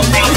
Don't